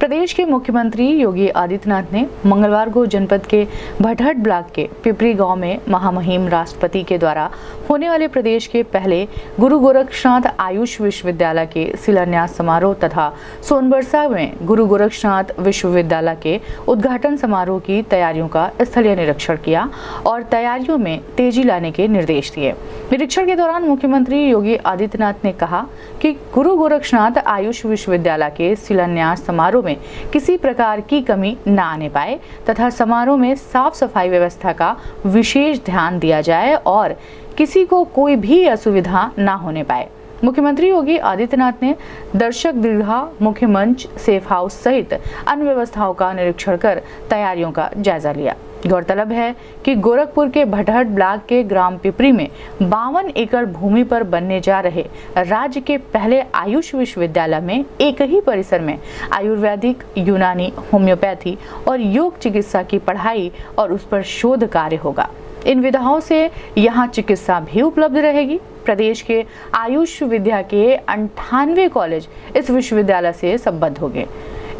प्रदेश के मुख्यमंत्री योगी आदित्यनाथ ने मंगलवार को जनपद के भटहट ब्लॉक के पिपरी गाँव में महामहिम राष्ट्रपति के द्वारा होने वाले प्रदेश के पहले गुरु गोरक्षनाथ आयुष विश्वविद्यालय के शिलान्यास समारोह तथा सोनबरसा में गुरु गोरक्षनाथ विश्वविद्यालय के उद्घाटन समारोह की तैयारियों का स्थलीय निरीक्षण किया और तैयारियों में तेज़ी लाने के निर्देश दिए। निरीक्षण के दौरान मुख्यमंत्री योगी आदित्यनाथ ने कहा कि गुरु गोरक्षनाथ आयुष विश्वविद्यालय के शिलान्यास समारोह में किसी प्रकार की कमी न आने पाए तथा समारोह में साफ़ सफ़ाई व्यवस्था का विशेष ध्यान दिया जाए और किसी को कोई भी असुविधा ना होने पाए। मुख्यमंत्री योगी आदित्यनाथ ने दर्शक दीर्घा, मुख्य मंच सेफ़ हाउस सहित अन्य व्यवस्थाओं का निरीक्षण कर तैयारियों का जायजा लिया। गौरतलब है कि गोरखपुर के भटहट ब्लॉक के ग्राम पिपरी में बावन एकड़ भूमि पर बनने जा रहे राज्य के पहले आयुष विश्वविद्यालय में एक ही परिसर में आयुर्वेदिक, यूनानी, होम्योपैथी और योग चिकित्सा की पढ़ाई और उस पर शोध कार्य होगा। इन विधाओं से यहाँ चिकित्सा भी उपलब्ध रहेगी। प्रदेश के आयुष विद्या के अंठानवे कॉलेज इस विश्वविद्यालय से संबद्ध होंगे।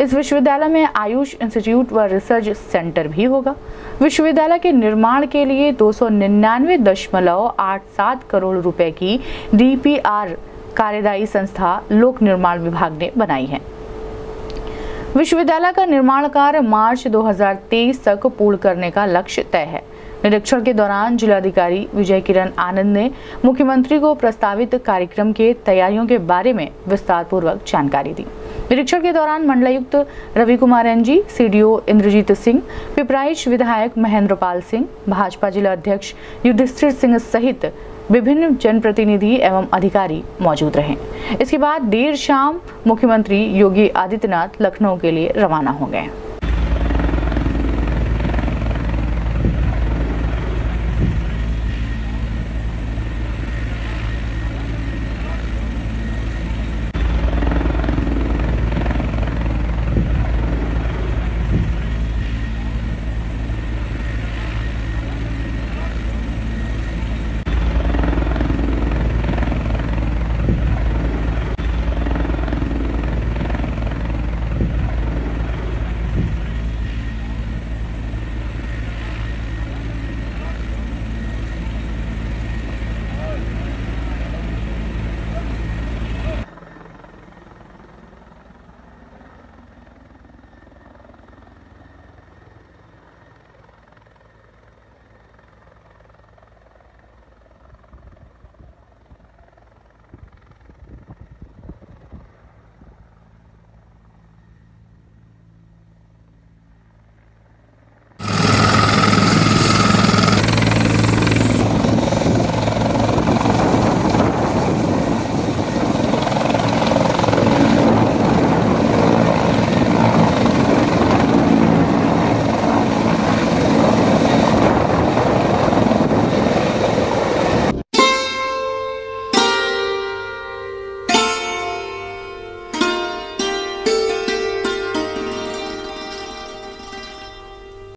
इस विश्वविद्यालय में आयुष इंस्टीट्यूट व रिसर्च सेंटर भी होगा। विश्वविद्यालय के निर्माण के लिए दो करोड़ रुपए की डीपीआर कार्यदायी संस्था लोक निर्माण विभाग ने बनाई है। विश्वविद्यालय का निर्माण कार्य मार्च 2023 तक पूर्ण करने का लक्ष्य तय है। निरीक्षण के दौरान जिलाधिकारी विजय किरण आनंद ने मुख्यमंत्री को प्रस्तावित कार्यक्रम के तैयारियों के बारे में विस्तार पूर्वक जानकारी दी। निरीक्षण के दौरान मंडलायुक्त Ravi Kumar N G CDO Indrajit Singh, Pipraich विधायक महेंद्र पाल सिंह, भाजपा जिला अध्यक्ष युधिष्ठिर सिंह सहित विभिन्न जनप्रतिनिधि एवं अधिकारी मौजूद रहे। इसके बाद देर शाम मुख्यमंत्री योगी आदित्यनाथ लखनऊ के लिए रवाना हो गए